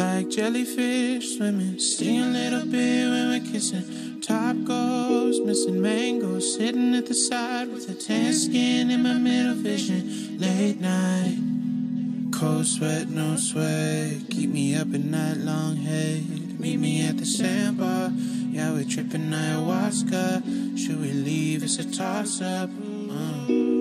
jellyfish swimming, sting a little bit when we're kissing. Top goes missing mangoes, sitting at the side with a tan skin in my middle vision. Late night, cold sweat, no sweat. Keep me up at night, long head. Meet me at the sandbar. Yeah, we're tripping ayahuasca. Should we leave? It's a toss up. Uh.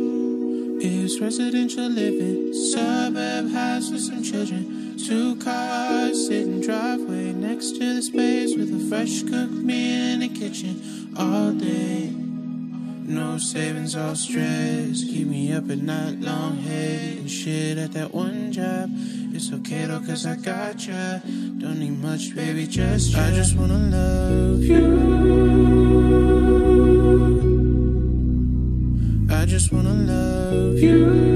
It's residential living, suburb house with some children. Two cars sitting driveway next to the space with a fresh cooked meal in the kitchen all day. No savings, all stress. Keep me up at night, long head and shit at that one job. It's okay though, cause I got ya. Don't need much, baby, just. I just wanna love you. Just wanna love you.